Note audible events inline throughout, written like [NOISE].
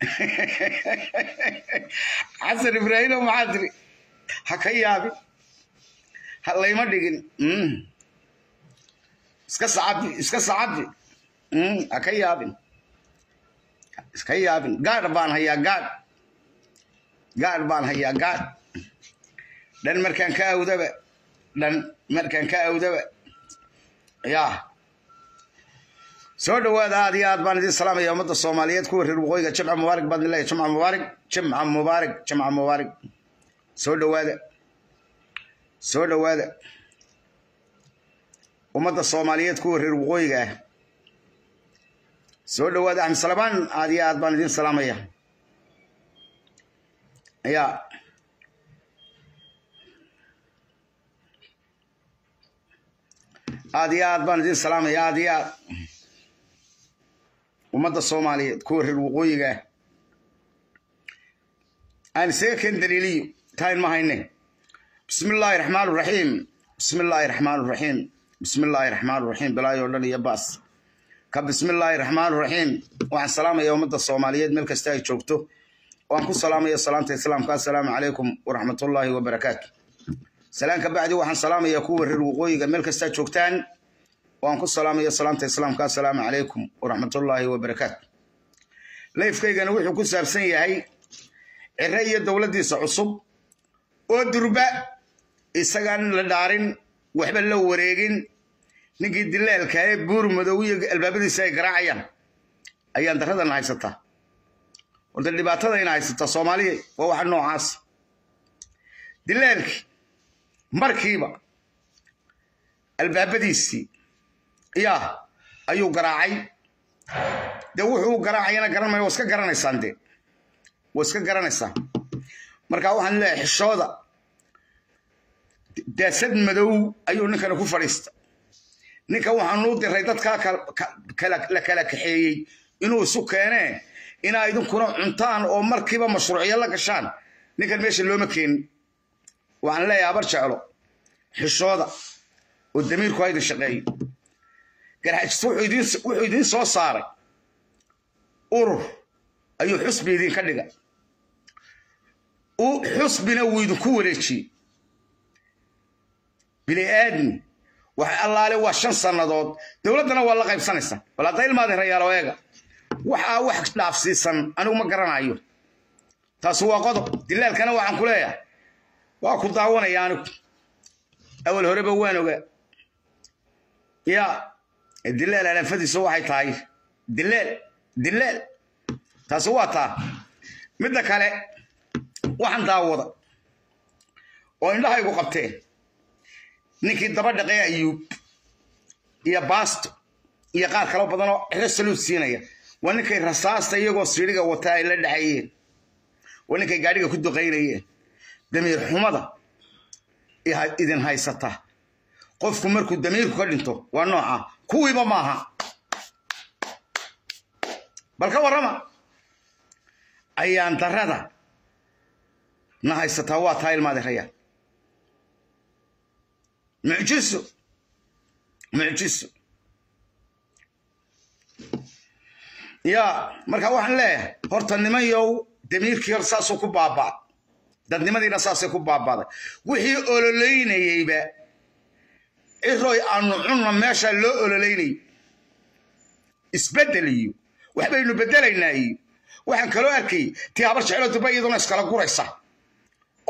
[LAUGHS] xasan ibraahimo maxaa tiri ha ka yaabin ha layma dhigin. Iska sacabi iska sacabi ha ka yaabin. Iska yaabin. Gaadh baan hayaa gaadh. Gaadh baan hayaa gaadh. Dhan markaan ka awdaba dhan markaan ka awdaba yaa soo dhowaada aad iyo aad baan idin salaamaya ummadda soomaaliyeed. Kuwa reer waqooyiga jimca mubaarak baan leeyahay jimca mubaarak jimca mubaarak jimca mubaarak soo dhowaada soo dhowaada ummadda soomaaliyeed kuwa reer waqooyiga. Ah soo dhowaada axmed salabaan aad iyo aad baan idin salaamaya. Yaa aad iyo aad baan idin salaamaya aad iyo aad ummadda soomaaliyeed kuwa reer waqooyiga ah. Aan isaga ken daliiliyo taan ma hayne. Bismi raxmaan raxiim bismi raxmaan raxiim bismi raxmaan raxiim bilaayoo dhan iyo baas. Ka bismi raxmaan raxiim waxaan salaamaya ummadda soomaaliyeed meel kasta ay joogto. Waan ku salaamaya salaanta islaamka. Assalaamu calaykum waraxmatullaahi wabarakaatu salaan bacdi waxaan salaamaya kuwa reer waqooyiga meel kastaa joogtaan waan ku salaamaya salaamta islaamka assalaamu calaykum waraxmatullaahi wabarakaatu. Layfkaygana wuxuu ku saabsan yahay cire iyo dowladdiisa cusub oo durba isagaan la dhaarin waxba la wareegin. Ninkii dilaalka ee buur madow iyo albaabadiisa ay garaacayaan ayaan daradana haysataa. Horta dhibaatadayna haysataa soomaaliya waa waxa noocaas. Dilaalkii markiiba albaabadiisii yaa ayuu garaacay. Dee wuxuu garaacayana garan maya waa iska garanaysaan dee. Waa iska garanaysaan. Marka waxaan leeyahay xishooda daasad madow ayuu ninkani ku fadhiista ninkan waxaanuu diray dadkaa la kala kaxeeyey inuu isu keenee inaa idinkuna cuntaan oo markiiba mashruucyo la gashaan. Ninkan meesha looma keenin waxaan leeyahay habar jeclo. Xishooda oo damiirku ha idin shaqeeyo garxajista wuxuu idiin soo saaray. Urur ayuu xusbi idinka dhiga. Xusbina wuu idinku wareejiyey. Bini aadmi wax allaale waa shan sannadood. Dowladdana waa la qaybsanaysaa bal hadda ilmaadin rayaalo eega. Waxaa wax dhaafsiisan anigu ma garanayo. Taasi waa qodob. Dilaalkana waxaan ku leeyahay. Waa ku daawanaya anigu. Awal horeba waan ogaa. Ya dilaal alaafadiisa waxay tahay dilaal dilaal taasi waa taa midda kale waxaan daawada oo indhahaygu qabteen. Ninkii daba dhaqee ayuub iyo baasto iyo qaar kalo badan oo xiro saluud siinaya. Waa ninkay rasaasta iyagoo siidhiga wataa ay la dhexayeen waa ninkay gaadhiga ku duqaynayeen damiir xumada idin haysata. Qofku markuu damiirku ka dhinto waa nooca kuwiiba maaha bal ka warrama ayaan darada na haysataa waa taa ilmaadirayaa mucjiso mucjiso yaa marka waxaan leeyahay horta nimanyow damiirkii hor saasuu ku baabaa dadnimadiina saasay ku baabaaday wixii ololeynayeyba ciroy aanu cunna meesha loo ololeynayay isbeddel iyo waxbaynu beddelaynaa iyo waxaan kaloo arkayay tii habar jeclo duba iyaduna iskala guraysa.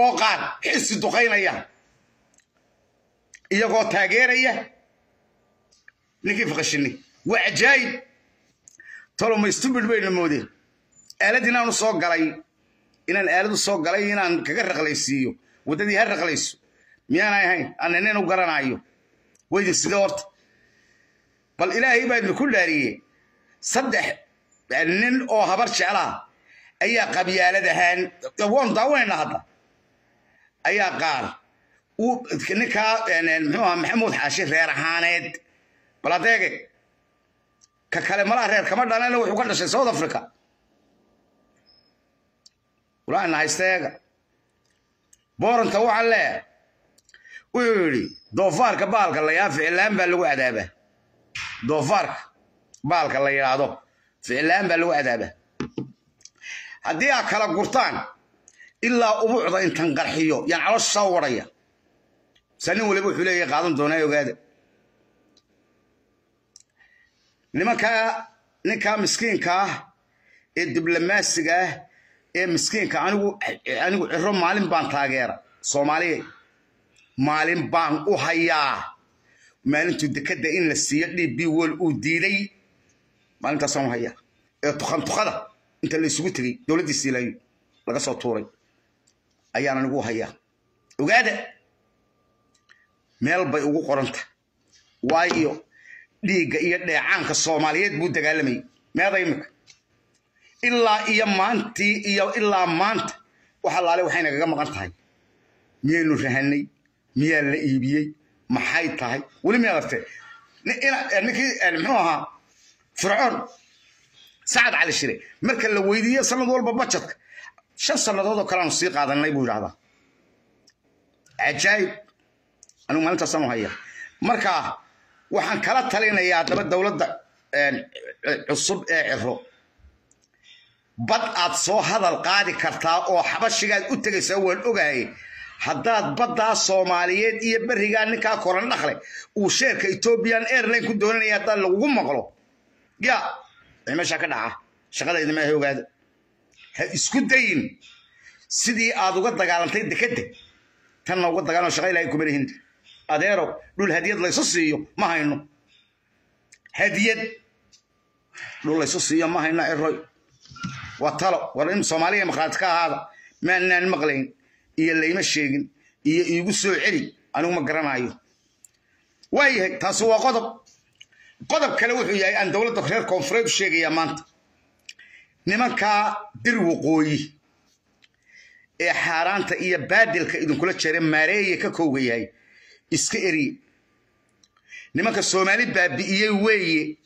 Oo qaar xisi duqaynaya. Iyagoo taageeraya. Ninkii faqashini waa cajaayib. Toloma stubid bayna moodeen aalad inaanu soo galay. Inaan aaladu soo galay inaan kaga raqlaysiiyo. Waddadii ha raqlayso. Miyaanay ahayn? Aan inin u garanayo waydin sidee horta? Bal ilaahay baa idinku dhaariye saddex nin oo habar jeclaa ayaa qabyaalad ahaan waanu daawanaynaa hadda. Ayaa qaar ninkaa muxuu aha maxamuud xaashi reer ahaaneed. Bal adeege ka kale malaha reer kama dhalana wuxuu ka dhashay south africa. Walaana haysteega booranta waxaa leeyahay wuxuu yidhi doofaarka baalka la yaa ficillaan baa lagu cadaabaa doofaarka baalka la yidhaahdo ficillaan baa lagu cadaabaa haddii aa kala gurtaan ilaa ubuucda intan qarxiyo yaan caloosha soo wadhaya saa nin waliba wuxuu leeyahay qaadan doonaa ogaada nimankaa ninkaa miskiinka ah ee diblomaasiga ah ee miskiinka anigu anigu ciro maalin baan taageera soomaaliya maalin baan u hayaa. Maalintuu dekadda in la siiyo d b wol uu diiday maalintaasaan u hayaa. Ee tukantukada inta la isugu tegey dowladdii siilayo laga soo tuuray ayaan anigu u hayaa. Ogaada meel bay ugu qoranta. Waayo dhiigga iyo dheecaanka soomaaliyeed buu dagaalamayay meeda imika ilaa iyo maantii iyo ilaa maanta wax allaale waxay nagaga maqan tahay. Miyaynu rahanay miyaa la iibiyey? Maxay tahay? Weli artee ninkii muxuu ahaa fircoon sacad cali shire. Marka la weydiiyo sanad walba bajetka shan sannadood oo kale aanu sii qaadanay buu yidhahdaa cajaayib anigu maalintaasaan u haya marka waxaan kala talinayaa haddaba dowladda cusub ee ciro. Bad aad soo hadal qaadi kartaa oo xabashigaad u tegaysaa waan ogahay haddaad baddaa soomaaliyeed iyo berigaa ninkaa koran dhakle uu sheerka ethoobian airline ku doonanaya haddaa lagugu maqlo. Ya meeshaa ka dhaca. Shaqadayda maaha ogaada ha isku dayin. Sidii aad uga dagaalantay dekedda tanna uga dagaalamo shaqa ilahay kuma lihin adeero dhul hadiyad laysu siiyo ma hayno. Hadiyad dhul laysu siiyo ma hayno eroy waa talo war in soomaaliya markhaati ka ahaada. Maanaan maqlayn iyo layma sheegin iyo iigu soo celi anigu ma garanayo. Waayahay taasi waa qodob. Qodob kale wuxuu yahay aan dowladda reer koonfureed u sheegayaa maanta. Nimankaa dir waqooyi ee xaaraanta iyo baadilka idinkula jere maareeye ka kowga yahay iska eriye nimanka soomaali baabi'iyey weeye.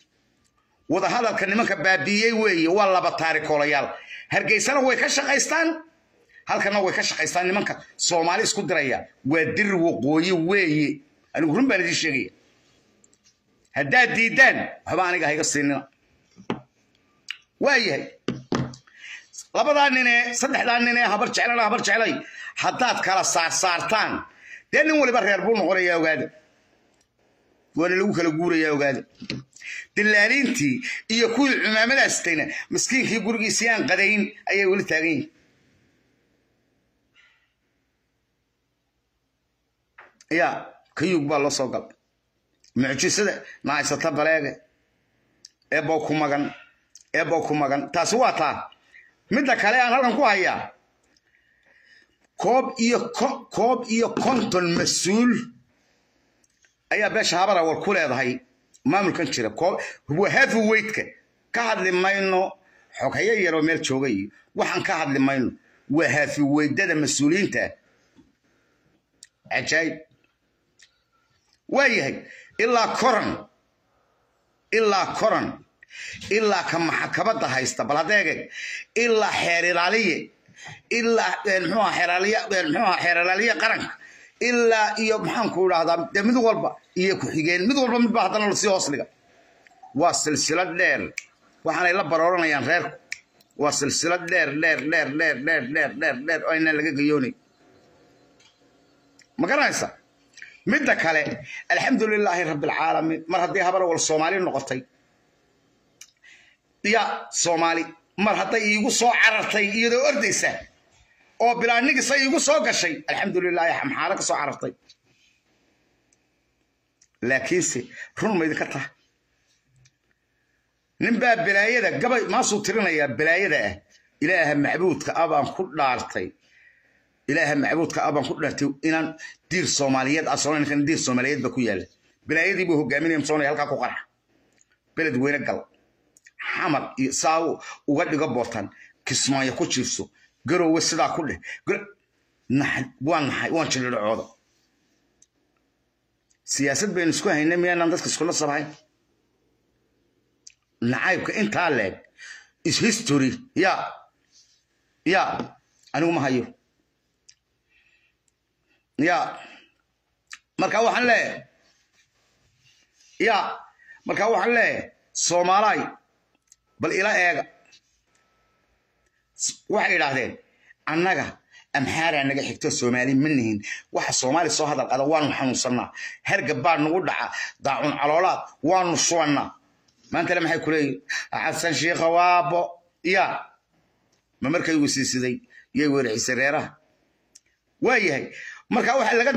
Wadahadalka nimanka baabi'iyey weeye waa laba taarikoolayaal hargeysana way ka shaqaystaan halkana way ka shaqaystaan nimanka soomaali isku diraya waa dir waqooyi weeye anigu run baan idiin sheegaya haddaad diiddaan waxba aniga hayga siinina waayahay labadaa ninee saddexdaa ninee habar jeclana habar jeclay haddaad kala saarsaartaan dee nin waliba reer buu noqonayaa ogaada waana lagu kala guurayaa ogaada dillaaliintii iyo kuwii cumaamadaastayna miskiinkii gurigiisii aan qadayn ayay weli taagan yihin ya kayuug baa loo soo galay mucjisada nahaysata baleege eebow ku magan eebow ku magan. Taasi waa taa. Midda kale aan halkan ku hayaa koob iyo koob iyo konton mas'uul ayaa beesha habara war ku leedahay. Maamulkan jira weydka ka hadli mayno xoghayo yaroo meel jooga iyo. Waxaan ka hadli mayno waa hafi weydada mas'uuliyiinta. Cajaayib waayahay ilaa koran ilaa koran ilaa ka maxakabadda haysta bal hadeegeg ilaa xeer ilaaliye ilaa mxuha xeeraliye mxuha xeer ilaaliye qaranka ilaa iyo maxaanku idhahdaa dee mid walba iyo ku-xigeen mid walba midba haddana la sii hoos dhiga waa silsilad dheer waxaanay la barooranayaan reerku waa silsilad dheer dheer dheer dheer dheer dheer dheer dheer oo aynaan laga gayoonay ma garanaysa midda kale alxamdu lilaahi mar haddii habar wal soomaali noqotay ya soomaali mar hadday iigu soo carartay iyadoo ordaysa oo bilaanigisa iigu soo gashay alxamdu lilaahi xamxaalo ka soo carartay. Laakiinse run ma idinka taha nin baa balaayada gabay maasuu tirinayaa balaayada ah ilaaha macbuudka ah baan ku dhaartay ilaaha macbuudka ah baan ku dhaartay inaan diir soomaaliyeed ninkan diir soomaaliyeed ba ku yaalla balaayadii buu hogaaminaya musoonaya halkaa ku qarxa beled weyne gal. Xamar iyo saa uga dhigo bootan kismaayo ku jiifso. Garowe sidaa ku dheh waan naxay waan jiridhacooda siyaasad baynu isku haynay miyaanaan dadka iskula sabahayn nacaybka intaa leeg is history. Ya ya anigu ma hayo ya. Marka waxaan leeyahay ya. Marka waxaan leeyahay soomaalaay bal ila eega. Waxay idhaahdeen annaga amxaaraa naga xigto soomaali ma nihin waxa soomaali soo hadal qada waanu xanuunsannaa. Hergab baa nagu dhaca daacun caloolaad waanu shubannaa maantale maxay ku leeyihiin xasan shiikha waabo ya. Ma markay wisiisiday yay weeracisay reeraha. Waa yahay marka waxaa laga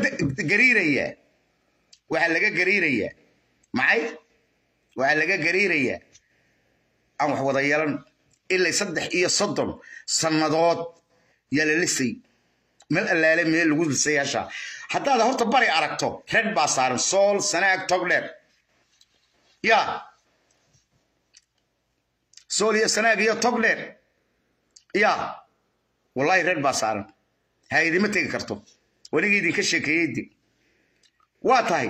gariirayaa waxaa laga gariirayaa maxay? Waxaa laga gariirayaa aan wax wada yeelan. Ilaa saddex iyo soddon sannadood yaa la lisay meel allaale meel lagu lisay hashaa haddaad horta bari aragto red baa saaran sool sanaag togdheer ya. Sool iyo sanaag iyo togdheer ya. Wallahi red baa saaran. Ha-idima tegi karto wanigii idinka sheekeeyeydi waa tahay.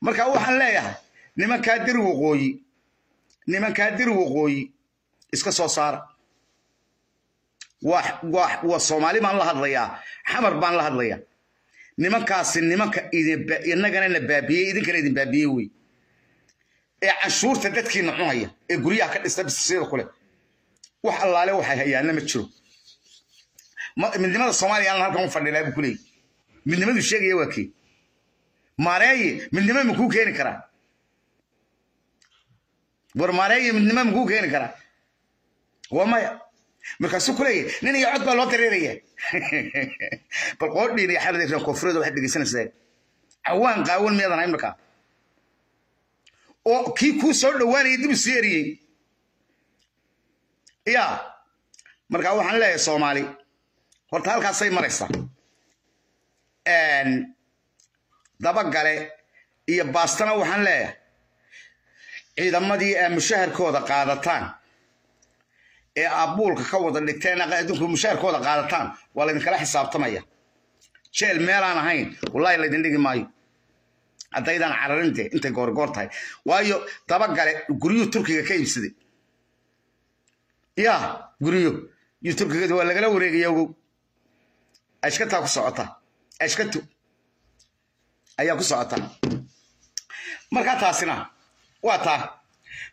Marka waxaan leeyahay nimankaa dir waqooyi. Nimankaa dir waqooyi. Iska soo saara. Waa soomaali baan la hadlayaa. Xamar baan la hadlayaa. Nimankaasi nimanka inagana na baabiyey idinkana idin baabiyey wey. Ee canshuurta dadkiina cunaya ee guryaha ka dhista bisida kule. Wax allaale waxay hayaana ma jiro. Midnimada soomaaliya halkan u fadhinaa buu midnimadu sheegaya waa kii. Maareeye midnimo makuu keeni karaa? War maareeye midnimo makuu keeni karaa? Waa maya. Markaasuu ku nin iyo cod baa loo dareeraya. [LAUGHS] Bal qoodhiin iyo xalada reer koonfureed waxaad dhegeysanaysaa cawaan qaawan miyadan ahayn markaa oo kii kuu soo dhowaanaya dib u sii eriyey. Ya marka waxaan leeyahay soomaali horta halkaasay maraysaa dabagale iyo baastana waxaan leeyahay. Ciidamadii aa mushaharkooda qaadataan ee aabbuulka ka wada dhigteen adinku mushaharkooda qaadataan waa laydinkala xisaabtamaya. Jeel meelaan ahayn wallahi laydin dhigi maayo. Haddaydaan cararinte intay goorgoor tahay. Waayo dabagale guryuhu turkiga ka iibsaday ya guryo. Turkiga waa lagala wareegaya ogow ku socota ashkatu ayaa ku socota. Markaa taasina waa taa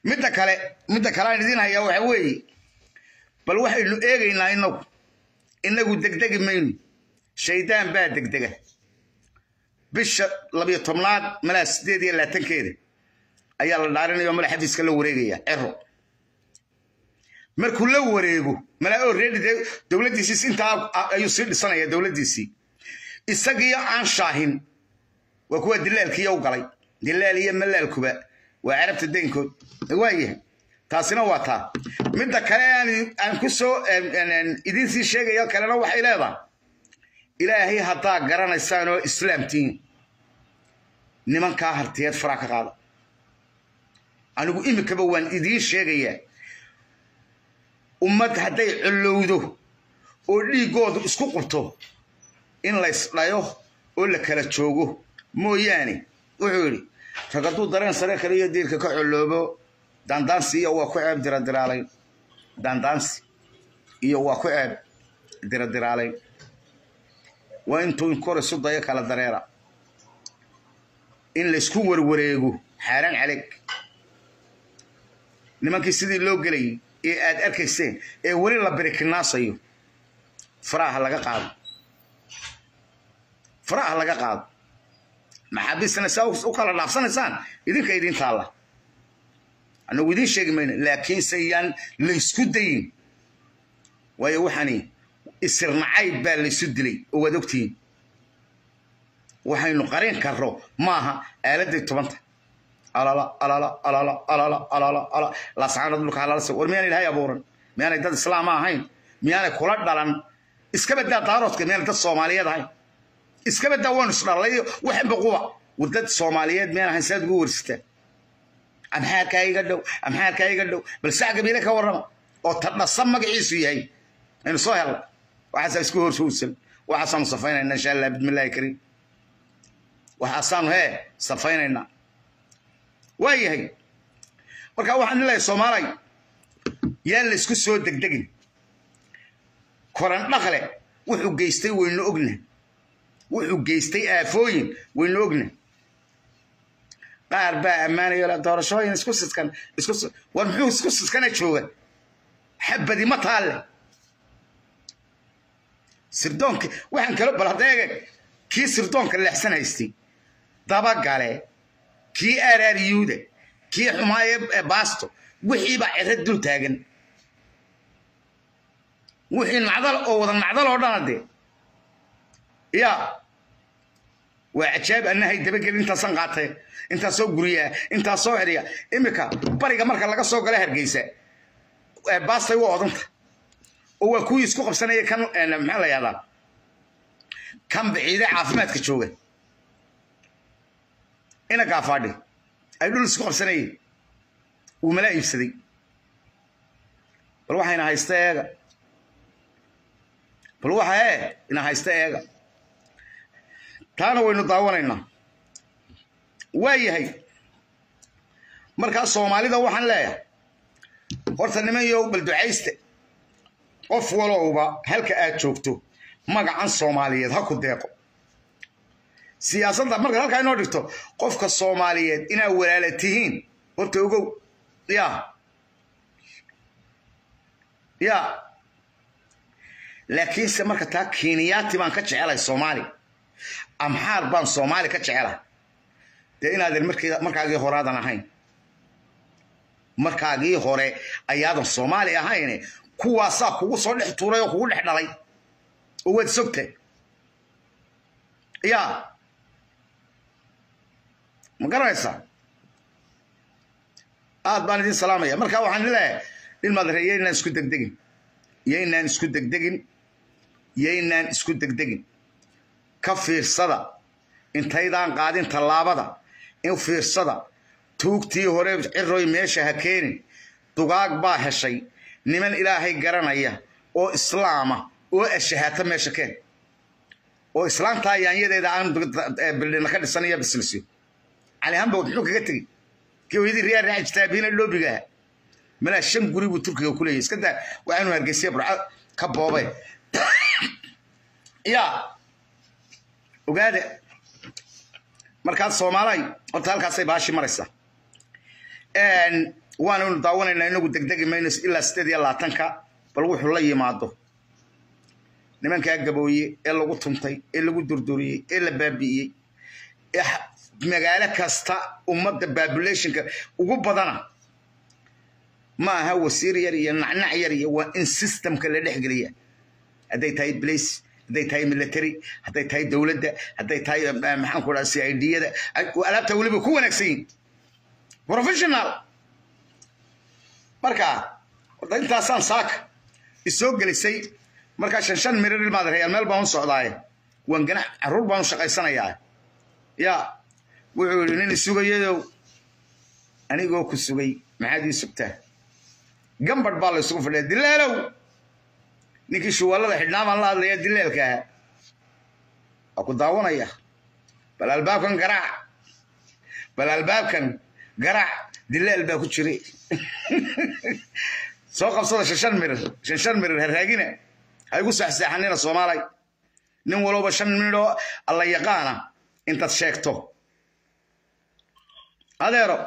midda kale midda kale aan idiin hayaa waxa weeye bal waxaynu eegaynaa inagu inagu degdegi mayno shaydaan baa degdega. Bisha labiyo tobnaad malaa sideed iyo labaatankeeda ayaa la dhaarinaya mala xafiiska la wareegaya cero markuu la wareego malaa already dee dowladdiisiis intaa ayuu sii dhisanaya dowladdiisii isagiyo aan shaahin waa kuwa dilaalkiiya u galay dilaal iyo malaalkuba waa carabta daynkood waayahay taasina waa taa midda kale aan ku soo idiin sii sheegayo kalena waxay leedahay ilaahay haddaa garanaysaan oo islaamtiin nimankaa hartiyeed faraa ka qaada anigu imikaba waan idiin sheegayaa ummad hadday collowdo oo dhiiggoodu isku qubto in laysdhayo oo la kala joogo. Mooyaane wuxuu yidhi rag hadduu dareen sare kale iyo diirka ka colloobo daandaansi iyo waa ku ceeb diradiraalayn daandaansi iyo waa ku ceeb diradiraalayn waa intuu inkor isu dayo kala dareera. In laysku warwareego xaaraan caleg nimankii sidii loo gelayay ee aad arkayseen ee weli la birikinaasayo faraha laga qaado faraha laga qaado. Maxaabiistana saa u kala dhaafsanaysaan? Idinka idin taalla. Annagu idiin sheegi mayno laakiinse yaan laysku dayin. Waayo waxaani isirnacayb baa laysu dilay oo waad ogtihiin. Waxaynu qarin karro maaha aaladday tobanta laascaanood dhulka halalasa war miyaanay ilaahay abuuran? Miyaanay dad islaama ahayn? Miyaanay kula dhalan? Iska badaa miyaanay dad soomaaliyeed ahayn iska badaa waanu isdhalay waxanba quba. War dad soomaaliyeed miyaan ahayn saad ugu warsitaan amxaarkaa iga dhow amxaarkaa dhow. Bal sac gabiile ka warrama oo tadhasa magaciisu yahay. Aynu soo helnay. Waxaasaa isku horsuusan waxaasaanu safaynaynaa insha allah bismillahi kariim. Waxaasaanu hee safaynaynaa. Waa marka waxaan leeyahay soomaalay yaan la isku soo degdegin. Koran dhaqle wuxuu geystay waynu ogna wuxuu geystay aafooyin waynu ogna qaar baa ammaanaya doorashooyin isku siskan isku war muxuu isku siskana jooga? Xabadi ma taalle. Sirdoonka waxaan kalo bal kii sirdoonka leexsan haystay dabagale kii aaraaryuuda kii xumaaye baasto wixii baa ciro dul taagan. Wixii nacdal oo wada nacdal oo dhana yaa waa cajaab annahay dabageli intaasaan qaatay intaasoo guriyaa intaasoo xidhiya iminka bariga marka laga soo gala hargeysa baastay waa odanta oo waa kuwii isku qabsanaya kan maxaa la yahdaa? Kan biciide caafimaadka jooga. Ina gaafaadhi. Ay dhul isku qabsanayeen wuu mala iibsaday. Bal waxa ina haysta eega. Bal waxa ee ina haysta eega taana waynu daawanaynaa. Waa yahay. Markaa soomaalida waxaan leeyahay. Horta nimanyow bal ducayste. Qof walowba halka aad joogto magacan soomaaliyeed ha ku deeqo. Siyaasadda markaad halkaa inoo dhigto qofka soomaaliyeed inaad walaala tihiin. Horta ogow ya. Ya. Laakiinse marka taa keniyaati baan ka jecelay soomaali amxaar baan soomaali ka jecelahay dee inaadan markaagii horaadan ahayn. Markaagii hore ayaadan soomaali ahayne kuwaasaa kugu soo dhex tuuray oo kugu dhex dhalay. Oo waad sogtay yaa. Ma garanaysaa? Aad baan idin salaamaya. Marka waxaan leeyahay dhilmaadare yaynaan isku degdegin. Yaynaan isku degdegin. Yaynaan isku degdegin ka fiirsada intaydaan qaadin tallaabada in fiirsada tuugtii hore ciroy meesha ha keenin dugaag baa heshay niman ilaahay garanaya oo islaama oo ashahaata meesha keen. Oo islaamtaa yaanyadeeda aan bildhina ka dhisanaya bislisyo cali hambawd muxuu kaga tegi kii hooyadii riyaa raaci jirtaabiina dhoobigaha malaa shan guri buu turkiga ku leeyahy iska daa waxaanu hargeysiya burca ka boobay. [COUGHS] Yaa ogaada markaas soomaalay horta halkaasay baashi maraysaa waanaynu daawanaynaa inagu degdegi mayno ilaa sideed iyo labaatanka bal wuxuu la yimaado. Nimankaa gabooye ee lagu tuntay ee lagu durduriyey ee la baabi'iyey magaalo kasta ummadda babulationka ugu badana ma aha wasiir yar iyo nacnac yar iyo waa in systemka la dhexgeliya hadday tahay blace hadday tahay military hadday tahay dowladda hadday tahay maxaan ku dhaha c i d-yada. Alaabta weliba ku wanaagsan yihiin professional. Marka horta intaasaan saaka isoo gelisay markaa shan shan mirir ilmaad reyaal meel baan u socdaaye waan ganac carruur baan u shaqaysanayaa. Yaa wuxuu yidhi nin isugayadow anigoo ku sugay maxaad ii sugtaa? Gambadh baa la isugu fadhiya dilaalow ninkii shuwallada xidhnaa baan la hadlaya dileelka ahaa waa ku daawanaya bal albaabkan garaac bal albaabkan garaac dileel baa ku jiray soo qabsada shanshan mirir shanshan mirir haraagina ha igu saxsaaxanina soomaalay nin walowba shan minidoo alla yaqaana intaad sheegto adeero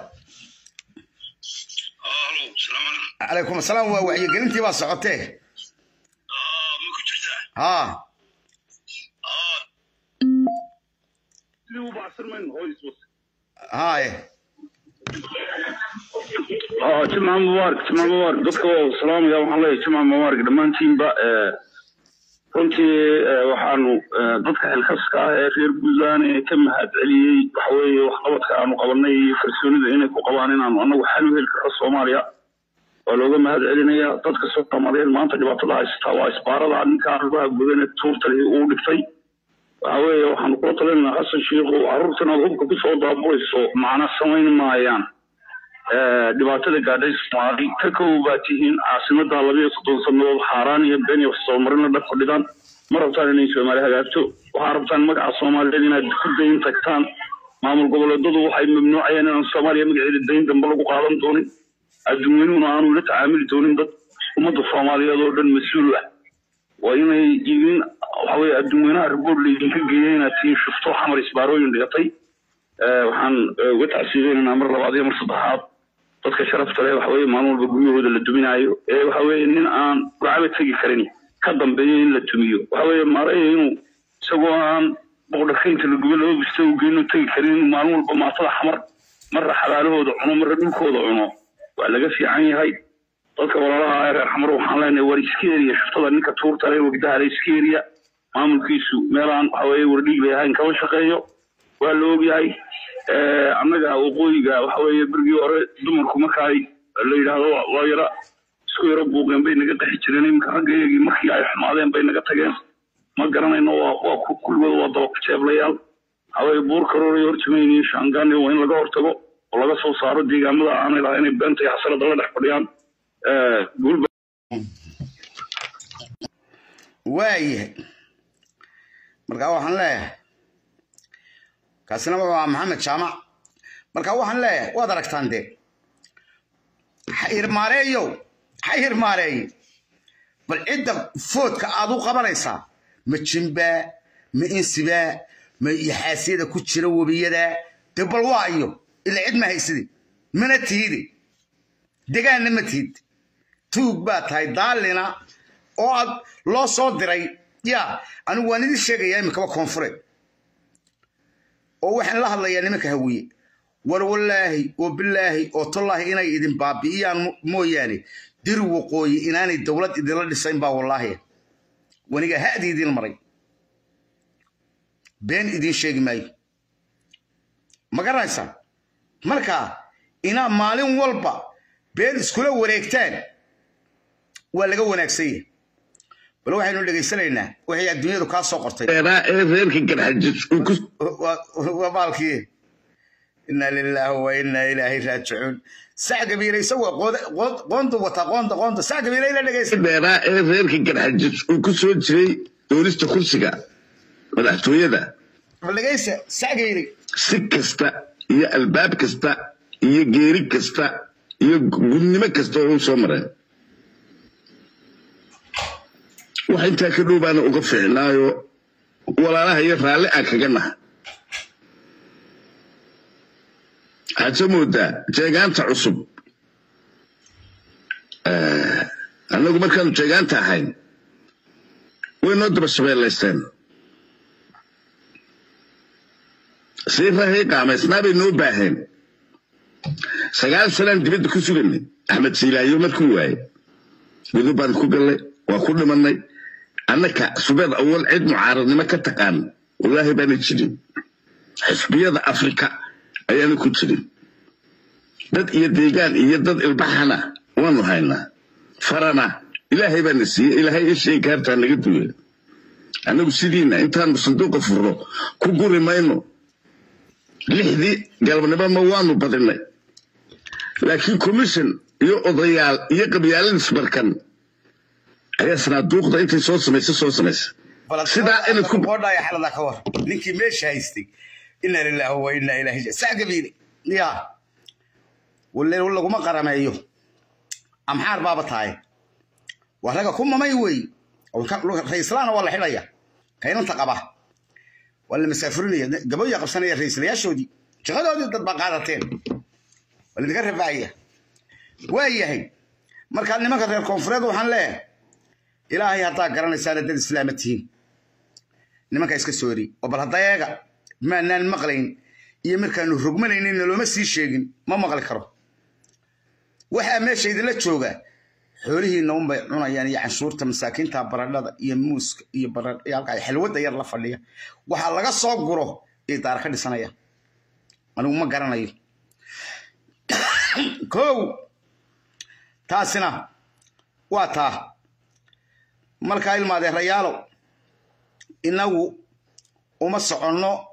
calaykum asalaam waa wacyigelintii baa socotee haa haaye jimca mubaarak jimca mubaarak dadka waa salaamaya waxaan leeyahay jimca mubaarak dhammaantiinba runtii waxaanu dadka xilkaska ah ee reer puntland ee ka mahad celiyey waxa weeye waxqabadka aanu qabanay iyo kalsoonida inay ku qabaan inaanu anagu xal u heli karno soomaaliya waa looga mahad celinaya dadka soomaaliyeed maanta dhibaatada haysataa waa isbaarada ninkaa rugaha gudan ee tuurtali uu dhigtay. Waxa weeye waxaanu kula talinaa xasan shiikhu carruurtan aad hubka ku soo daaburayso. Macna samayn maayaan. Dhibaatada gaadhay soomaali ka kow baa tihiin soddon sannadood xaaraan iyo been iyo soomarina dhag fadhidaan ma rabtaan inay soomaali hagaagto? Waxaa rabtaan magaca soomaaliyeed inaad ku dayn tagtaan. Maamul goboleedadu waxay mamnuucayeen inaan soomaaliya magaceeda dayn dambe lagu qaadan doonin adduunweynuna aanu la tacaamuli doonin dad ummadda soomaaliyeed oo dhan mas'uul ah. Waa inay idin waxaweye adduunweynaha ribood laydinka geeya inaad tihiin shufto xamar isbaarooyin dhigatay. Waxaan uga tacsiideynanaa mar labaad iyo mar saddexaad dadka sharafta leh waxaweye maalin walba guryahooda la duminaayo. Ee waxaweye nin aan gacaba tegi karin ka dambeeya in la tumiyo waxa weeye maaraya inuu isagoo aan boqdharkaynta la gubo laba bista u geyn tegi karin inuu maalin walba maatada xamar marra xabaalahooda cuno marra dhulkooda cuno waa laga fiican yahay. Dadka walaalaha ee reer xamar waxaan leenahay war iska eriya shuftada ninka tuurta leh wagdahala iska eriya maamulkiisu meelaan waxa weeye wardhiig bay ahayn kama shaqeeyo. Waa la ogyahay annaga waqooyiga waxa weeye bergii hore dumarku marka ay la yidhaahdo waa yara isku yaro buuqeen bay naga qexi jireen iminka ragga markii ay xumaadeen bay naga tageen. Ma garanayno waa kulligooda waa daba kujeeblayaal waxa weeye buur karooray horjamayniyo shaangaani waa in laga hortago oo laga soo saaro deegaamada aanay lahayn inay beenta iyo xasanada la dhex fadhiyaan guulba waayahay markaa waxaan leeyahay kaasina waa maxamed jaamac marka waxaan leeyahay waad aragtaan dee hirmaareeyow ha hirmaareeye bal cidda foodka aad u qabanaysaa ma jimbaa ma insibaa ma yaxaasiyada ku jira webiyada dee bal waayo cid ma haysidi? Mana tihide degaanna ma tihid tuug baa tahay daalina oo aad loo soo diray. Ya anigu waan idin sheegayaa imikaba koonfureed oo waxaan la hadlayaa nimanka hawiye war wallaahi oo bilaahi oo tallaahi inay idin baabi'iyaan mooyaane. Diri waqooyi inaanay dowlad idinla dhisayn baa wallaahi. Waniga hadi idin maray. Been idiin sheegi maayo. Ma garanaysaa marka inaa maalin walba been iskula wareegtaan waa laga wanaagsan yahay. Bal waxaynu dhegaysanaynaa waxay adduunyadu kaa soo qortay. Ee reerka garxajis uu ku waa baalkii. Inna lilaahi wa inna ilaahi raajicuun. Sac gabiile isagoo qoondu wataa qoonda qoonda sac gabiile ila dhegaysa dheeraa ee reerka garxajis uu ku soo jiray doorista kursiga madaxtooyada. Bal dhegaysa sac gabiile si kasta iyo albaab kasta iyo geeri kasta iyo gudnimo kasta oo u soo mareen wax intaa ka dhow baana uga fiicnaayo walaalaha iyo raalli aan kaga naha waxaad soo moodaa jeegaanta cusub. Annagu markaanu jeegaanta ahayn way noo daba shabeellaysteen sii rahay qaamaysnaa bay noo baaheen sagaal sanaan dibadda ku suganay axmed siilaayo markuu waaye gudu baan ku gallay waa ku dhimannay annaka subeed awal cid mucaaradnimo ka taqaan wallaahi baana jirin xisbiyada afrika ayaana ku jirin dad iyo deegaan iyo dad ilbaxana waanu haynaa farana ilaahay baana siiyey ilaahay ishay gaartaa naga duwe annagu sidiina intaanu sanduuqa furno ku guri mayno lixdii galabnimo ma waanu badinay. Laakiin commission iyo odayaal iyo qabyaaladis barkan ayaa sanaaduuqda intay soo samaysa soo samaysa sidaa inad ku boodhaya xalada ka war. Ninkii meesha haystay inna lilaahi wa inna ilaahi ya walle laguma qarameeyo. Amxaar baaba tahay. Waa raga ku mamay wey raislaana waa la xidhaya. Kaynanta qaba waa la masaafurinaya gabooya qabsanaya raislayaashoodii shaqadoodii dad baa qaadateen waa lidinka rafaacaya waa yahay markaa nimanka reer koonfureed waxaan leeyahay ilaahay haddaa garanaysaana dad islaama tihiin nimanka iska soori oo bal hadda eega maanaan maqlayn iyo markaanu rogmanaynin nalooma sii sheegin ma maqli karo waxaa meesha idinla jooga xoolihiina unbay cunayaan iyo canshuurta masaakiinta baradhada iyo muuska iyo xilwadda yar la fadhiya waxaa laga soo guro iyo daar ka dhisanaya. Anigu ma garanayo. [COUGHS] Kow taasina waa taa. Markaa ilmaadeerayaalo inagu uma soconno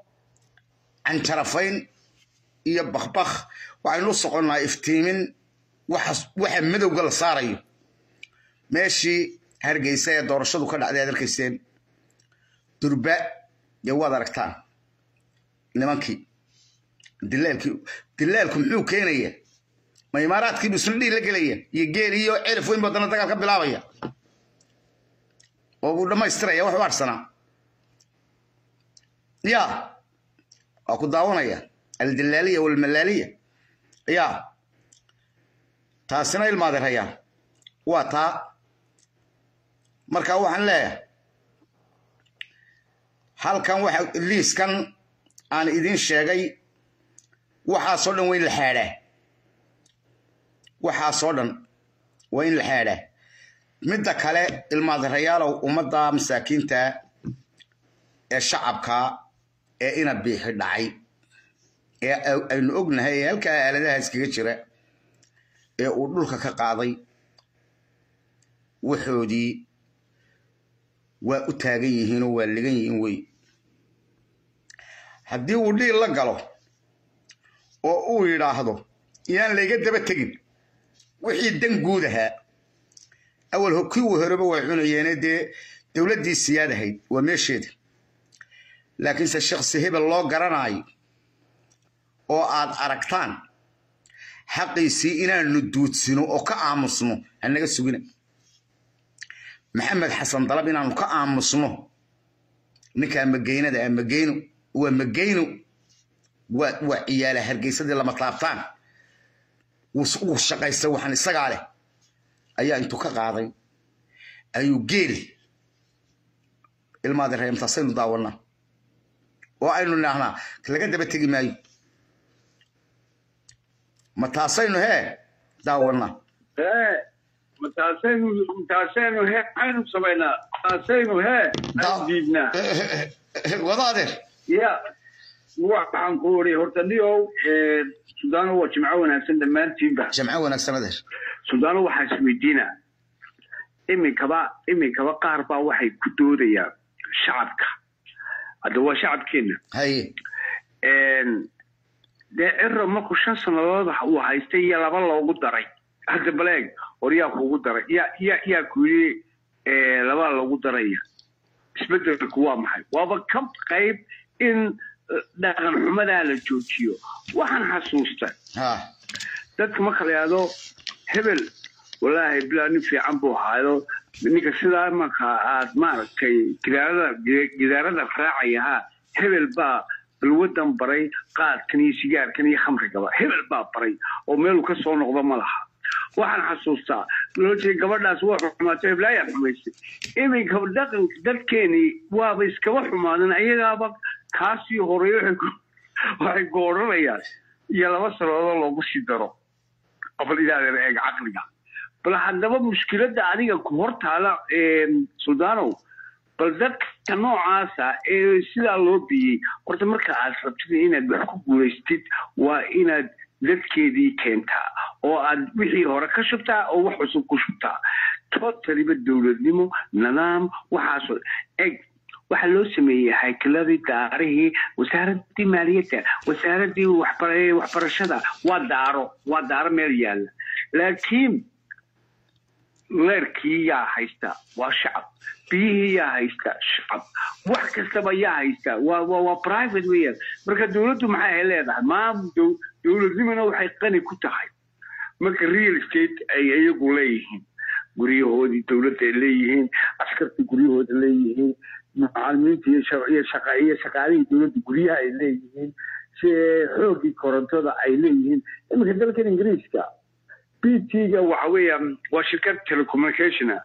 canjarafayn iyo bakbakh waxaynu soconnaa iftiimin waxa madowga la saarayo meeshii hargeysa ee doorashadu ka dhacday aad arkayseen durba dee waad aragtaan. Nimankii dilaalkii dilaalku muxuu keenaya ma imaaraadkiibu isna dhiil la gelaya iyo geel iyo cerif weyn badana dagaal ka bilaabaya. Oo uu dhammaystiraya wax u arsanaa ya waa ku daawanaya. Aldilaaliya walmalaaliya. Ya taasina ilmaadeerayaan waa taa marka waxaan leeyahay halkan waxa liiskan aan idin sheegay waxaasoo dhan waa in la xaadhaa waxaasoo dhan waa in la xaadhaa midda kale ilmaadarayaalow ummadda masaakiinta ee shacabka ee ina biixi dhacay ee aynu ognahay ee halkaa aaladaha iskaga jira ee uu dhulka ka qaaday waxoodii waa u taagan yihiinoo waa ligan yihiin wey. Haddii uu dhiil la galo oo uu yidhaahdo yaan layga daba tegin. Wixii dan guud ahaa awal kii uu horeba way cunayeene dee dowladdii siyaad ahayd waa meesheeda. Laakiinse shakhsi hebel loo garanaayo oo aad aragtaan xaqiisii inaanu duudsino oo ka aamusno hanaga sugina maxamed xasan dalab inaanu ka aamusno. Ninkaa mageynada ah mageyno waa mageyno waa ciyaala hargeysadii lama taabtaan? Wuu shaqaystay waxaan isagaa leh. Ayaa intuu ka qaaday. Ayuu geeli. Ilmaadi reemtaasaynu daawanaa. Oo aynu naahnaa. Laga daba tegi maayo. Ma taasaynu hee? Daawanaa mataasaynu hee maxaynu samaynaa mataasaynu hee aan diidnaa. Wadaadeer ya. Waxaan ku uri horta dhiow sudaano waa jimco wanaagsan dhammaantiinba jamco wanaagsan adeer sudaano waxaa isweydiinaa iminkaba iminkaba qaar baa waxay ku doodayaan shacabka. Hadda waa shacabkeenna haye dee ciro markuu shan sannadood uu haystay iyo laba loogu daray hadda baleeg hor yaa kuugu daray. Yaa yaa ku yidhi labaa loogu daraya. Isbeddelku waa maxay? Waaba ka qayb in dhaqan xumadaa la joojiyo. Waxaan xasuustay. Dadka marka la hebel walaahi bilaa nin fiican buu ahaayo. Ninka sidaa marka aad maaragtay gidaarada gidaarada raacaya ha. Hebel baa balwadan baray qaadkan iyo sigaarkan iyo khamrigaba hebel baa baray oo meeluu ka soo noqdo ma laha waxaan xasuustaa jeeda gabadhaas waa xumaatay heblaayaa xumaysay iminka dhaqanka dadkeenii waaba iskaba xumaadeen ayagaaba kaasii horeey waxay goodhanayaan iyo laba sannadood loogu sii daro idaadeer eeg caqliga bal haddaba mushkiladda adiga ku hortaala suldaanow bal dadka noocaasa ee sidaa loo biyey horta marka aad rabtid inaad wax ku guulaystid waa inaad dadkeedii keentaa oo aad wixii hore ka shubtaa oo wax cusub ku shubtaa totaliba dowladnimo nidaam waxaasoo eg. Waxaa loo sameeyey haykaladii daarihii wasaaraddii maaliyadda wasaaraddii waxbarashada waa daaro waa daaro meel yaalla laakiin leerkii yaa haysta waa shacab. Biyihii yaa haysta shacab. Wax kastaba yaa haysta waa private weeyaan. Marka dowladdu maxay leedahay? Maam dowladnimona waxay qani ku tahay marka real estate ay iyagu leeyihiin guryahoodii dowladda ay leeyihiin askarta guryahooda leeyihiin shaqa iyo shaqaalihii dowladda guryaha ay leeyihiin xoogii korontada ay leeyihiin iminka dalkan ingiriiska b t-ga waxa weeya waa shirkad telecommunicationa.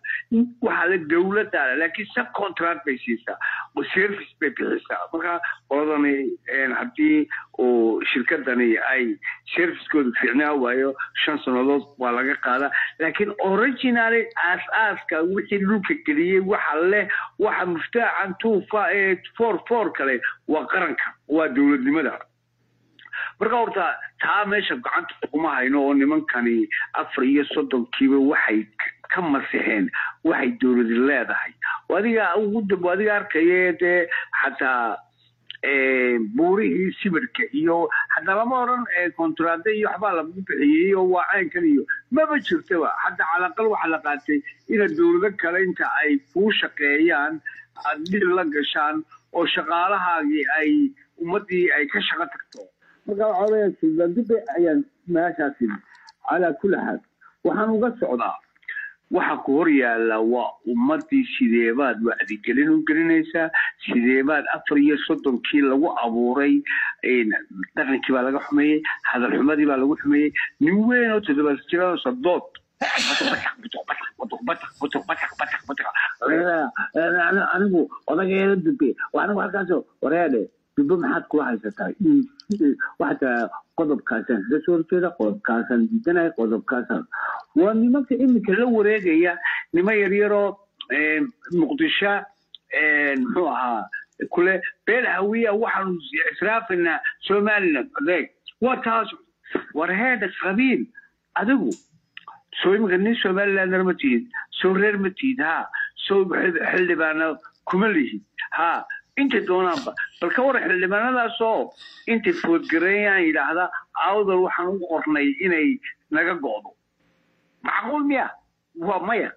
Waxaa la dowladda laakiin sub contract bay siisaa service bay bixisaa. Marka qoladani haddii uu shirkadani ay servicekooda fiicnaa waayo shan sannadood waa laga qaadaa. Laakiin originally aas-aaska wixii dhulka geliyey waxa leh waxa muftaacan two four four kale waa qaranka waa dowladnimada marka horta taa meesha gacanta kuma hayno oo nimankani afar iyo soddonkiiba waxay ka masixeen waxay dowladi leedahay. Adiga ugu dab adiga arkaya dee xataa buurihii sibirka iyo hataa lama odhan kontraade iyo waxbaa lagu bixiyey oo waa caynkan iyo maba jirtaba. Hadda calaqal waxa la qaatay ina dowlado kale inta ay kuu shaqeeyaan aad dhil la gashaan oo shaqaalahaagii ay ummaddii ay ka shaqo tagto marka waxaa suldandube ayaan meeshaas yidhi calaa kulli xaal. Waxaan uga socdaa waxa ku hor yaalla waa ummaddii sideebaad wacdigelin u gelinaysaa sideebaad afar iyo soddonkii lagu abuuray dhaqankii baa laga xumeeyey hadal xumadii baa lagu xumeeyey nin weyn oo toddobaad jirada sadood [LAUGHS] anigu odageeda dube anigu halkaasoo wareedhe dube maxaad kula haysataa waxaa tiraa qodobkaasaan kaga soo horjeeda qodobkaasaan diidanaya qodobkaasaan waa nimanka iminka la wareegaya nima yaryaroo muqdisho muxuu ahaa kule beel hawiya waxaanu israafinaa somaliland adeeg waa taas warheeda qabiil adigu soo iminka nin somalilandna ma tihid soo reer ma tihid ha soo xildhibaana kuma lihid ha intay doonaanba bal ka war xildhibaanadaasoo intay foodgareeyaan yidhaahda awdal waxaan u qornay inay naga go'do. Macquul miya waa maya.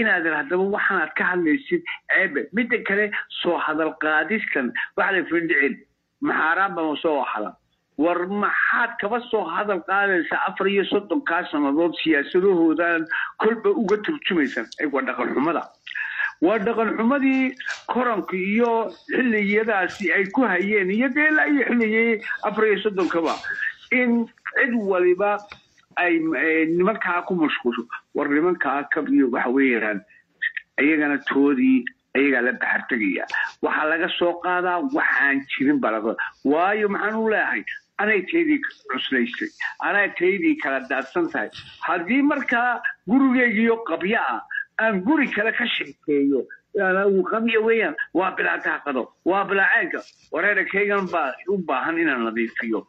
Inaad haddaba waxaanaad ka hadlaysid ceebe. Midda kale soo hadal qaadistan waxa la findhicin maxaaraan bama soo hadal war maxaad kaba soo hadal qaadaysa afar iyo soddonkaa sannadood siyaasadahoodan kolba uga turjumaysan waa dhaqan xumada waa dhaqan xumadii koranka iyo xilligiyadaasi ay ku hayeen iyo deela iyo xilligii afar iyo soddonkaba. In cid waliba ay nimankaa ku mashquusho war nimankaa kab iyo waxa weeyaan iyagana toodii ayagaa la baxartegaya waxaa laga soo qaadaa waxaan jirin balago waayo maxaan u leeyahay anay taydii cuslaysay anay taydii kala daadsan tahay. Haddii markaa gurigeygiyo qabyo ah aan guri kale ka sheekeeyo qabya weeyaan waa bilaataha qado waa bilaaceega wareerakaygan baa u baahan inaan nadiifiyo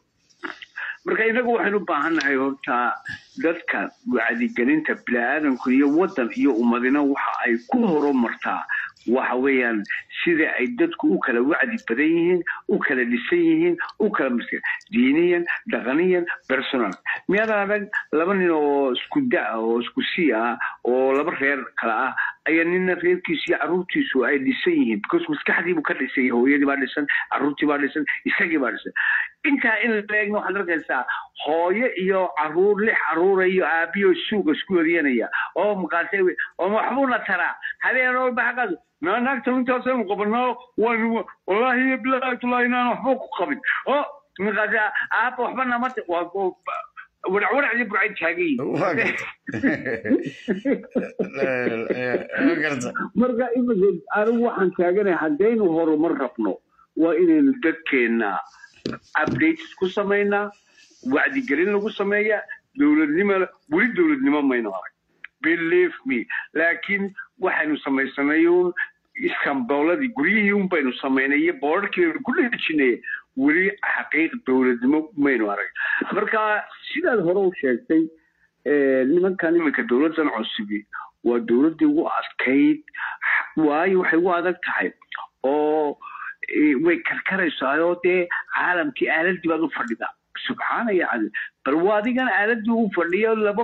marka inagu waxaynu baahannahay horta dadka wacdigelinta bini'aadanku iyo waddan iyo ummadina waxa ay ku horumartaa waxa weeyaan sida ay dadku u kala wacdi badan yihiin u kala dhisan yihiin u kala diiniyan dhaqaniyan personal. Miyaadan adag laba nin oo isku da oo isku si ah oo laba reer kale ah ayaa nina reerkiisu iyo carruurtiisu ay dhisan yihiin because maskaxdiibuu ka dhisay hooyadii baa dhisan carruurtii baa dhisan isagii baa dhisan intaa in la eegna waxaad arkaysaa hooyo iyo carruur lix caruura iyo aabiyo suuqa isku eryanaya oo maqaasay oo waxbuuna taraa. Habeen walba xaqaas naagta intaasaynu waan wallaahi bilaahi tullahi inaan waxba ku qabin. Oo maqaasa aaba waxba nama burcay taagan marka imika anigu waxaan taaganaya haddaynu horumar rabno waa inaynu dadkeenna updates ku samaynaa wacdigelin lagu sameeya dowladnimo weli dowladnimo maynu arag believe me laakiin waxaynu samaysanay uun iskambooladii guryihii un baynu samaynay iyo boorarkii ku dhejinay weli xaqiiq dowladnimo maynu arag. Marka sidaad hore u sheegtay nimankan iminka dowladdan cusubi waa dowladdii ugu adkayd waayo waxay ugu adag tahay oo way karkaraysaayoo dee caalamkii aaladii baad u fadhidaa. Subxaana yacni bal waa adigan aaladii u fadhiyo laba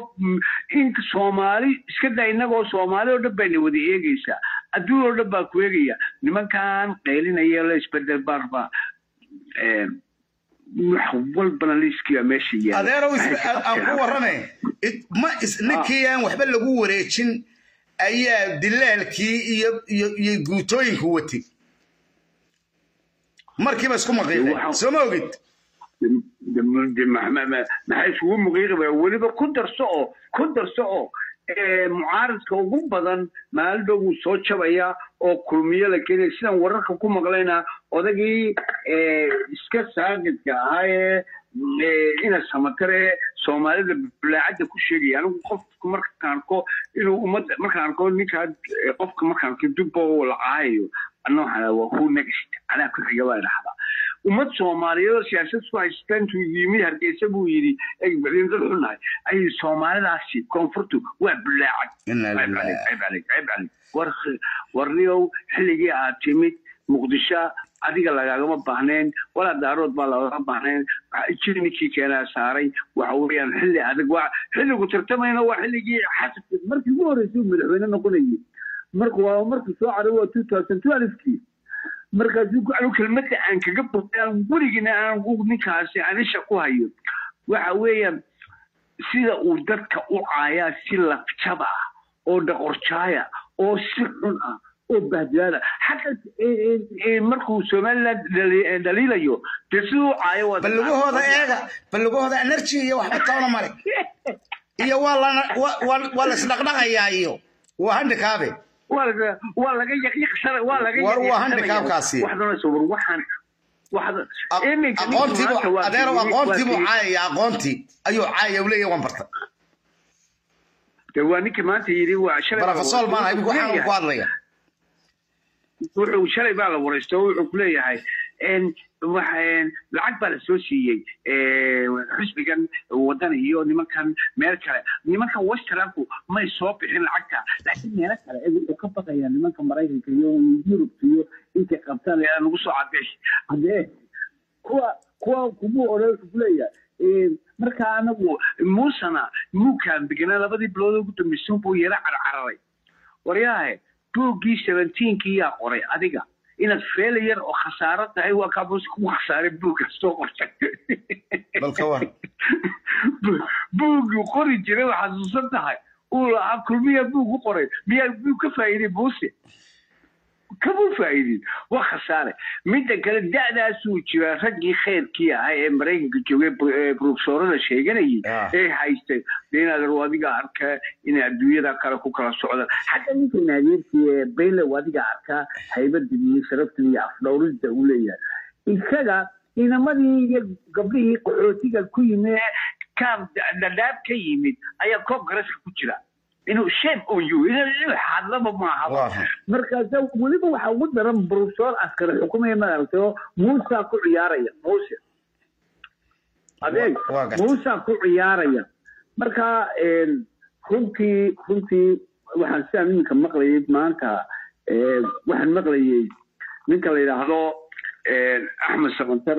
in soomaali iska daa innagoo soomaali oo dhan bayna wada eegaysaa. Adduun oo dhan baa ku eegaya. Nimankan qaylinaya la isbeddel baarba wax walbana liiskiiba meesha adeerow aan ku warrame. Ma ninkii aan waxba lagu wareejin. Ayaa dilaalkii iyo iyo guutooyinka watay markiiba isku ogid. Maxay isugu muqiiqaba weliba ku darso oo ku darso oo mucaaradka ugu badan maalidhow wuu soo jabayaa oo kulmiyo la keenaya sidaan wararka ku maqlayna odagii iska saaqidka ahaa ee ina samatare soomaalida bulaacadda ku sheegaya. Anigu qofka markaan arko inuu ummadda markaan arko ninkaa qofka markaan arko dubbo la waxaan waa who next anaa ku xiga baa idhahdaa ummad soomaaliyeed oo siyaasad ku haysta intuu yimid hargeysa buu yidhi egbadin dad xunahay ay soomaalidaasi koonfurtu waa bulaacad warniyow xilligii aad timid muqdisho adiga lagaagama baahnayn walaa daarood baa lagaga baahnayn jirnikii keenaa saaray waxa weeyaan xilli adag waa xilligu tartamayna waa xilligii xasabka markii ugu horreysay uu madaxweyne noqonayay marka waa markuu soo caray waa two thousand twelvekii markaasuu anu kelmadda aan kaga bogaan werigina aan ninkaasi anisha ku hayo waxa weeyaan sida uu dadka u caayaa si lafjaba ah oo dhaqorjaaya oo si xun ah oo bahdiyaada xataa markuu somaliland dhaliilayo dee siduu caayo bal lugahooda eega bal lugahooda energy iyo waxba toona male [LAUGHS] iyo waa la waa- waa- waa la isdhaqdhaqayaa iyo waa handikaabe waa laga waa laga yaqyaqsana waa laga War waa yaqyaqsanaya. handicapkaasi. waxdana soo war waxaan waxda iminka ninka aqoontiibu maanta waa adeerow kii- aqoontiibuu waa kii- caayaya aqoontii ayuu caayaya u leeyahay waan barta dee waa ninka maanta yidhi waa shalay baa la barafasol maan wareystay. imika waxaan ku Wuxuu hadlaya wuxuu shalay baa la wareysto wuxuu ku leeyahay en waxaan lacag baa la soo siiyey eh, xisbigan wadan iyo nimankan meel kale nimankan westernku may soo bixin lacagta laakiin meelo kale wuxuu ka baqayaa nimanka maraykanka iyo yurubka iyo intay qabtaan nagu soo cadeey hadee kuwa kuwa kumuu odhan wuxuu ku leeyahay eh, marka anagu muusana muukaan deganaa labadii bilood ugu dambeysay buu yara carcararay waryaahe buuggii seventeenkii yaa qoray adiga inaad failure oo khasaaro tahay waa kaabus ku khasaaray buuggaas soo qortay buuggii qori jiray waa xasuusan tahay uu lahaa kulmiyaa buug u qoray miyaa buug ka faa'iiday buuse kamuu faa'iidin waa khasaare midda kale da'daasuu jiraa raggii khayrkii ahaa ee maraykanka joogay profesorada sheeganayay ee haystay dee inaad aro adiga arkaa inay adduunyada kale ku kala socdaan xataa ninkan adeerkii ee baylow adiga arkaa haybadii iyo sharaftii iyo afdhowrida uu leeyahay isaga inamadii iyo gabdhihii qaxootiga ku yimi ee kaan dhadhaab ka yimid ayaa congaresska ku jira inuu shame on you inuu hadlaba maaha markaasa weliba waxaa ugu daran profesor askari xukumaya maaragtay oo muusa ku ciyaaraya muuse. Adeeg muusa ku ciyaaraya. Marka een, runtii runtii waxaan sidaan iminka maqlayay maanta ee, waxaan maqlayay ninka la yidhaahdo een, axmed sakantar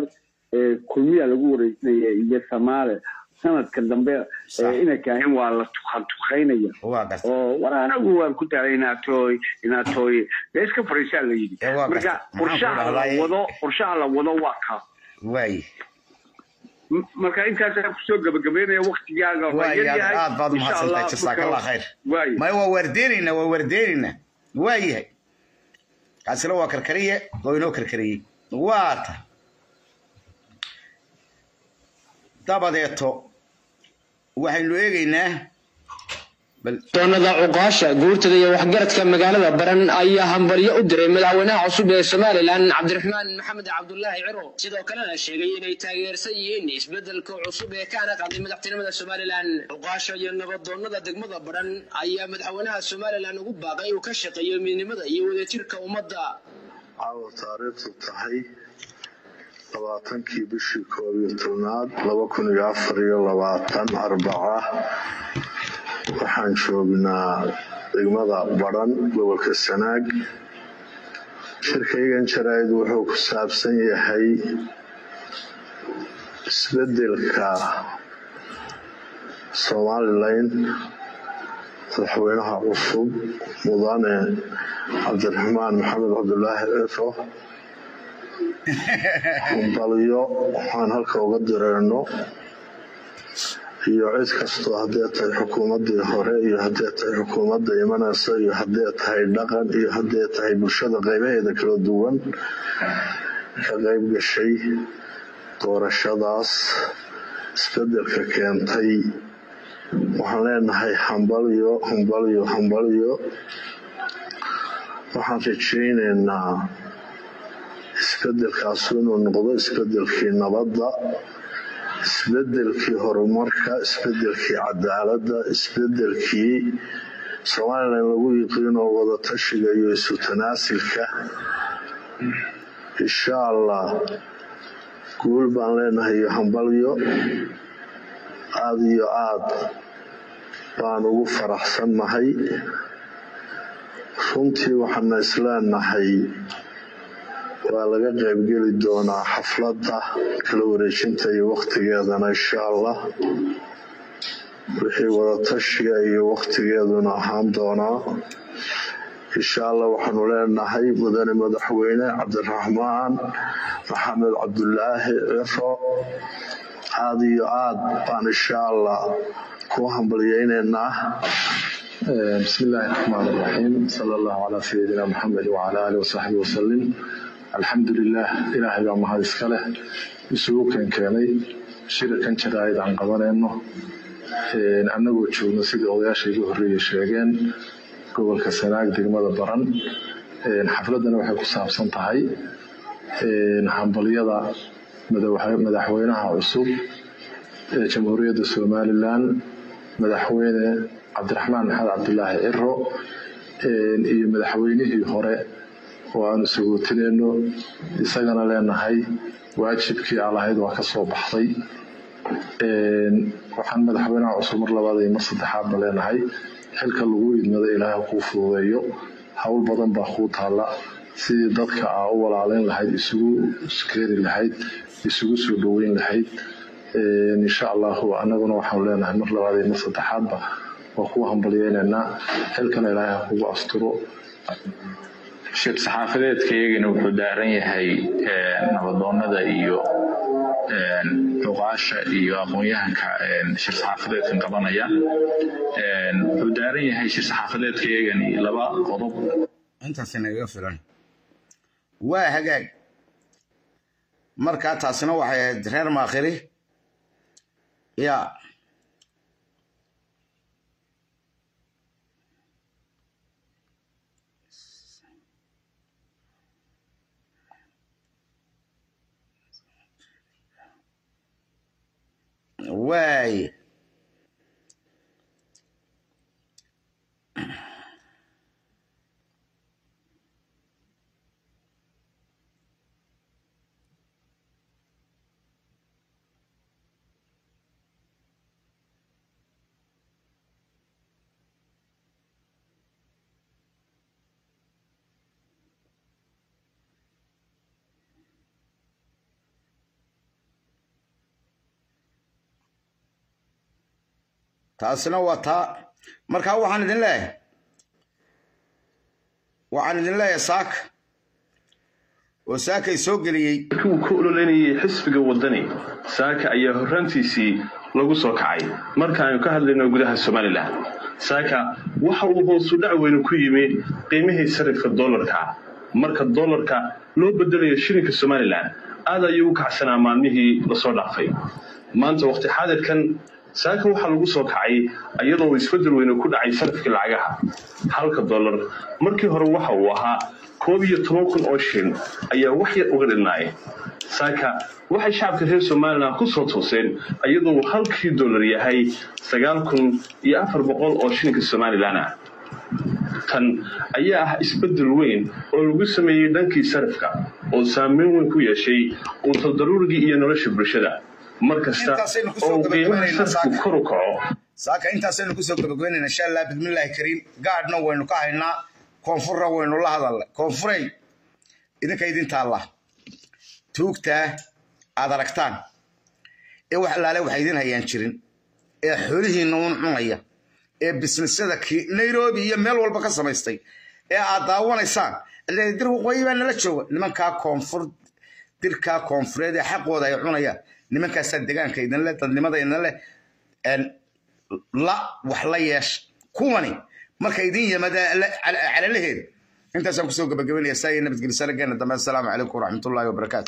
ee, kulmiya lagu wareejinaya iyo samaale sanadka dambe ee, inay kaahin waa la tukan tukaynaya. Waa garta oo war anagu waan ku daalay inaatooy inaatooy dee iska fariisaa la yidhi. Marka qorshaha la wado qorshaha la wado waa kaa waaye M- marka intaasaan ku soo gabagabeynaya waktigaaga waa waaye yar yahay? aad baad umahadsantahay marka- khayr. Maya waa waardeynayna waa waardeynayna waa yahay kaasina waa karkariye oo inoo karkariyey. Waa dabadeeto. Waxaynu eegaynaa doonada cuqaasha guurtada iyo waxgaradka magaalada baran ayaa hambalyo u diray madaxweynaha cusub ee somalilan cabdiraxmaan maxamed cabdulaahi ciro. Sidoo kalena sheegay inay taageersan yihiin isbeddelka cusub ee ka anaqaday madaxtinimada somalilan. Cuqaasha iyo nabadoonada degmada baran ayaa madaxweynaha somalilan ugu baaqay inuu ka shaqeeyo midnimada iyo wadajirka ummadda. Caawa taariikhdu tahay labaatankii bishii koob iyo tobnaad laba kun iyo afar iyo labaatan arbaca waxaan joognaa degmada badhan gobolka sanaag shirkaygan jaraa'id wuxuu ku saabsan yahay isbeddelka somalilan madaxweynaha cusub mudane cabdiraxmaan maxamed cabdulaahi cifo hambalyo waxaan halka uga direeno. Iyo cid kastoo haddee tahay xukuumaddii hore iyo haddee tahay xukuumadda imanaysa iyo haddee tahay dhaqan iyo haddee tahay bulshada qaybaheeda kala duwan ka qayb gashay doorashadaas isbeddelka keentay. Waxaan leenahay hambalyo hambalyo hambalyo waxaan rajaynaynaa isbedelkaasu inuu noqdo isbedelkii nabadda isbedelkii horumarka isbedelkii cadaaladda isbedelkii somalilan lagu yiqiinoo wadatashiga iyo isu tanaasilka. Insha allah guul baan leenahay iyo hambalyo. Aada iyo aad baan ugu faraxsannahay. Runtii waxaana isleenahay waa laga qaybgeli doonaa xafladda kala wareejinta iyo waktigeedana insha allah wixii wadatashiga iyo waktigeeduna ahaan doonaa. Insha allah waxaanu leenahay mudane madaxweyne cabdiraxmaan maxamed cabdulaahi ciro aad iyo aad baan insha allah ku hambalyaynaynaa bismi illaahi raxmaan raxiim sala allahu calaa sayidina maxamed wacala aalihi wasaxbihi wasalim alxamdulilaah ilaahay baa mahad iska leh. Isugu keenkeenay shirarkan jaraa'id aan qabanayno. Annagoo joogno sidii odayaasha iga horreeyey sheegeen gobolka sanaag degmada baran. Xafladdana waxay ku saabsan tahay hambalyada madaxweynaha cusub ee jamhuuriyadda somalilan madaxweyne cabdiraxmaan maxamed cabdulaahi ciro iyo madaxweynihii hore oo aanu sagootinayno isagana leenahay waajibkii aa lahayd waa ka soo baxday. Waxaan madaxweynaha cusub mar labaad iyo mar saddexaadba leenahay. Xilka lagu idmada ilaahay kuu fududeeyo. Howl badan baa kuu taalla. Sidii dadka aa u walaalayn lahayd isugu keeni lahayd isugu soo dhoweyn lahayd. Insha allahu annaguna waxaanu leenahay mar labaad iyo mar saddexaadba waa kuwa hambalyeynaynaa xilkana ilaahay ha kugu asturo shir saxaafadeedkaygana wuxuu daaran yahay nabadoonada iyo duqaasha iyo aqoon-yahanka shir saxaafadeedkan qabanaya. Wuxuu daaran yahay shir saxaafadeedkaygani laba qodob. Intaas nagaga filan. Waa hagaag. Markaa taasina waxay ahayd reer maakhiri ya waay taasina waa taa. Markaa waxaan idin leeyahay waxaan idin leeyahay saaka oo saakay soo geliyey. Uu ku ololanayay xisbiga wadani saaka ayaa horraantiisii lagu soo kacay. Marka aynu ka hadlayno gudaha somalilan saaka waxa uu hoosu dhac weynu ku yimi qiimihii sarifka doolarka marka doolarka loo bedelayo shilinka somalilan aad ayuu u kacsanaa maalmihii la soo dhaafay. Maanta waqti xaadirkan saaka waxaa lagu soo kacay iyadoo isbeddel weyne ku dhacay sarifkii lacagaha halka dollar. Markii hore waxa uu ahaa koob iyo toban kun oo shilin ayaa wax yar uga dhinaay saaka waxay shacabka reer somalilan ku soo tooseen iyadoo halkii dollar yahay sagaal kun iyo afar boqol oo shilinka somalilan ah tan ayaa ah isbeddel weyn oo lagu sameeyey dhankii sarifka oo saameyn weyn ku yeeshay uutal daruurigii iyo nolosha bulshada mar kasta oo qiimaha kaco. Saaka intaasaynu ku soo gabagabeynayna insha allah bismillaahi kariim. Gaadhna waynu ka haynaa koonfurna waynu la hadalnay koonfurey idinka idin taalla tuugtaa aad aragtaan. Ee wax allaale waxa idin hayaan jirin. Ee xoolihiinna uun cunaya. Ee bisnisyada nairobi iyo meel walba ka samaystay. Ee aad daawanaysaan. Dir waqooyi baa nala jooga nimankaa koonfur dirkaa koonfureed ee xaqooda ay cunayaan نمن كاسد دكان كيدن له تنما ده ينلا لا وحليش كوني مرك يدين يا مدى على على لهيد انت سامك سوق بقبل يا ساي انك بتقول سرقان السلام عليكم ورحمه الله وبركاته